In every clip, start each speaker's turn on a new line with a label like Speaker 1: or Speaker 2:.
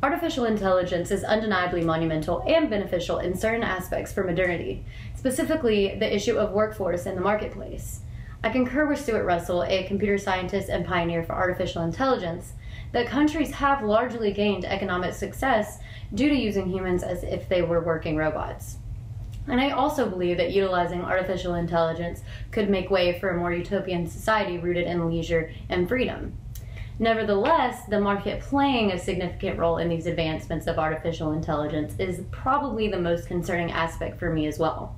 Speaker 1: Artificial intelligence is undeniably monumental and beneficial in certain aspects for modernity, specifically the issue of workforce in the marketplace. I concur with Stuart Russell, a computer scientist and pioneer for artificial intelligence, that countries have largely gained economic success due to using humans as if they were working robots. And I also believe that utilizing artificial intelligence could make way for a more utopian society rooted in leisure and freedom. Nevertheless, the market playing a significant role in these advancements of artificial intelligence is probably the most concerning aspect for me as well.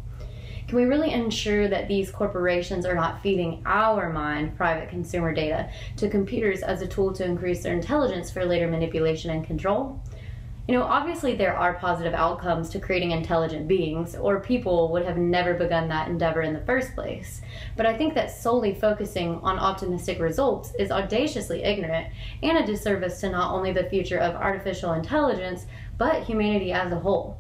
Speaker 1: Can we really ensure that these corporations are not feeding our mind private consumer data to computers as a tool to increase their intelligence for later manipulation and control? You know, obviously, there are positive outcomes to creating intelligent beings, or people would have never begun that endeavor in the first place. But I think that solely focusing on optimistic results is audaciously ignorant and a disservice to not only the future of artificial intelligence, but humanity as a whole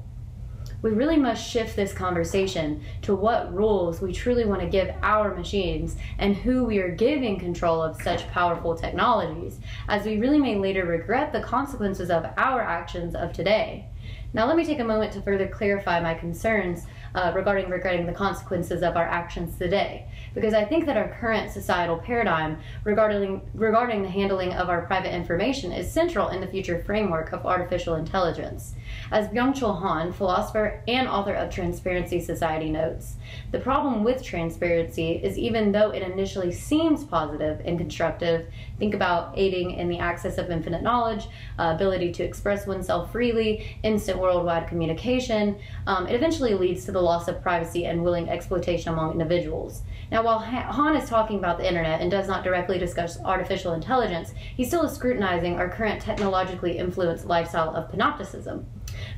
Speaker 1: we really must shift this conversation to what rules we truly want to give our machines and who we are giving control of such powerful technologies, as we really may later regret the consequences of our actions of today. Now, let me take a moment to further clarify my concerns uh, regarding regretting the consequences of our actions today because I think that our current societal paradigm regarding, regarding the handling of our private information is central in the future framework of artificial intelligence. As Byung-Chul Han, philosopher and author of Transparency Society notes, the problem with transparency is even though it initially seems positive and constructive, think about aiding in the access of infinite knowledge, uh, ability to express oneself freely, instant worldwide communication, um, it eventually leads to the loss of privacy and willing exploitation among individuals. Now, while Han is talking about the internet and does not directly discuss artificial intelligence, he still is scrutinizing our current technologically influenced lifestyle of panopticism.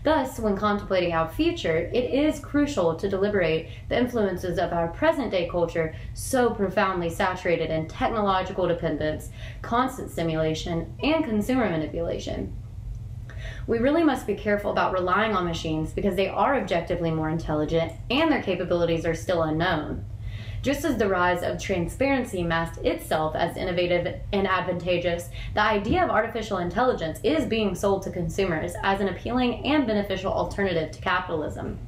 Speaker 1: Thus, when contemplating our future, it is crucial to deliberate the influences of our present day culture so profoundly saturated in technological dependence, constant stimulation, and consumer manipulation. We really must be careful about relying on machines because they are objectively more intelligent and their capabilities are still unknown. Just as the rise of transparency masked itself as innovative and advantageous, the idea of artificial intelligence is being sold to consumers as an appealing and beneficial alternative to capitalism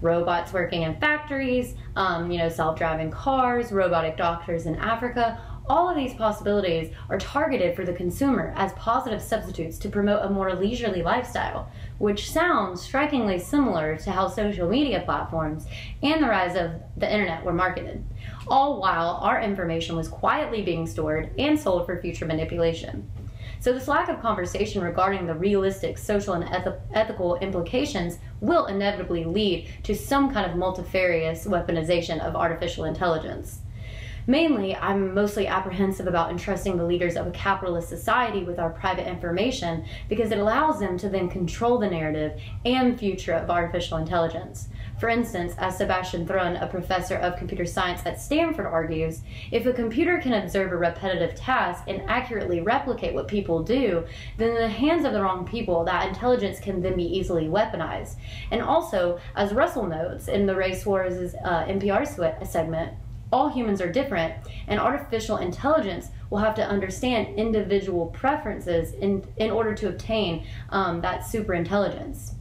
Speaker 1: robots working in factories, um, you know, self-driving cars, robotic doctors in Africa, all of these possibilities are targeted for the consumer as positive substitutes to promote a more leisurely lifestyle, which sounds strikingly similar to how social media platforms and the rise of the internet were marketed, all while our information was quietly being stored and sold for future manipulation. So, this lack of conversation regarding the realistic social and eth- ethical implications will inevitably lead to some kind of multifarious weaponization of artificial intelligence. Mainly, I'm mostly apprehensive about entrusting the leaders of a capitalist society with our private information because it allows them to then control the narrative and future of artificial intelligence. For instance, as Sebastian Thrun, a professor of computer science at Stanford, argues, if a computer can observe a repetitive task and accurately replicate what people do, then in the hands of the wrong people, that intelligence can then be easily weaponized. And also, as Russell notes in the Ray Suarez's uh, NPR segment, all humans are different, and artificial intelligence will have to understand individual preferences in, in order to obtain um, that super intelligence.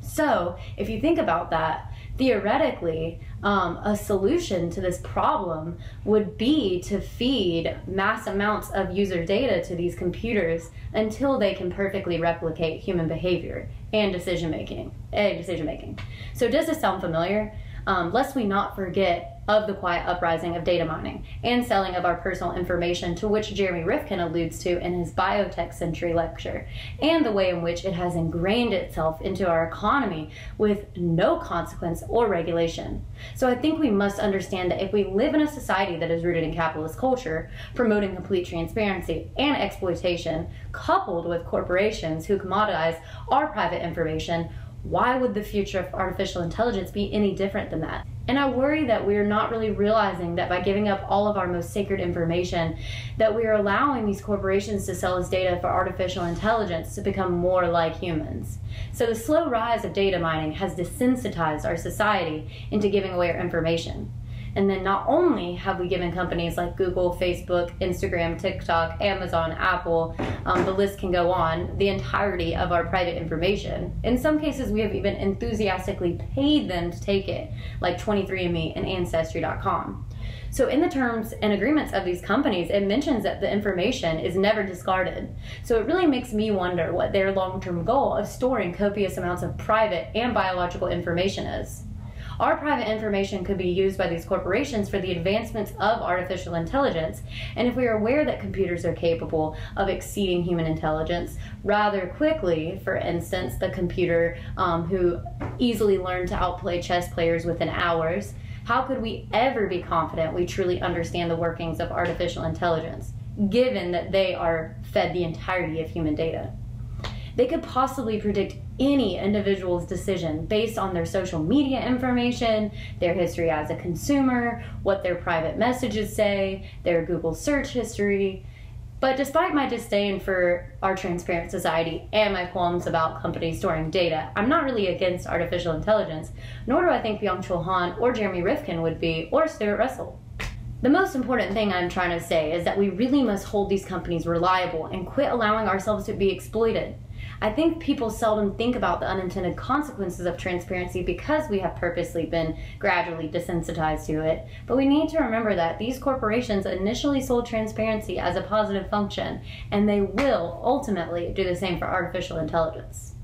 Speaker 1: So, if you think about that, theoretically, um, a solution to this problem would be to feed mass amounts of user data to these computers until they can perfectly replicate human behavior and decision making. And decision making. So, does this sound familiar? Um, lest we not forget of the quiet uprising of data mining and selling of our personal information, to which Jeremy Rifkin alludes to in his Biotech Century lecture, and the way in which it has ingrained itself into our economy with no consequence or regulation. So I think we must understand that if we live in a society that is rooted in capitalist culture, promoting complete transparency and exploitation, coupled with corporations who commoditize our private information, why would the future of artificial intelligence be any different than that? And I worry that we are not really realizing that by giving up all of our most sacred information, that we are allowing these corporations to sell us data for artificial intelligence to become more like humans. So the slow rise of data mining has desensitized our society into giving away our information. And then not only have we given companies like Google, Facebook, Instagram, TikTok, Amazon, Apple, um, the list can go on, the entirety of our private information. In some cases, we have even enthusiastically paid them to take it, like 23andMe and Ancestry.com. So, in the terms and agreements of these companies, it mentions that the information is never discarded. So, it really makes me wonder what their long term goal of storing copious amounts of private and biological information is. Our private information could be used by these corporations for the advancements of artificial intelligence. And if we are aware that computers are capable of exceeding human intelligence rather quickly, for instance, the computer um, who easily learned to outplay chess players within hours, how could we ever be confident we truly understand the workings of artificial intelligence, given that they are fed the entirety of human data? They could possibly predict any individual's decision based on their social media information, their history as a consumer, what their private messages say, their Google search history, but despite my disdain for our transparent society and my qualms about companies storing data, I'm not really against artificial intelligence, nor do I think Byung Chul Han or Jeremy Rifkin would be, or Stuart Russell. The most important thing I'm trying to say is that we really must hold these companies reliable and quit allowing ourselves to be exploited. I think people seldom think about the unintended consequences of transparency because we have purposely been gradually desensitized to it. But we need to remember that these corporations initially sold transparency as a positive function, and they will ultimately do the same for artificial intelligence.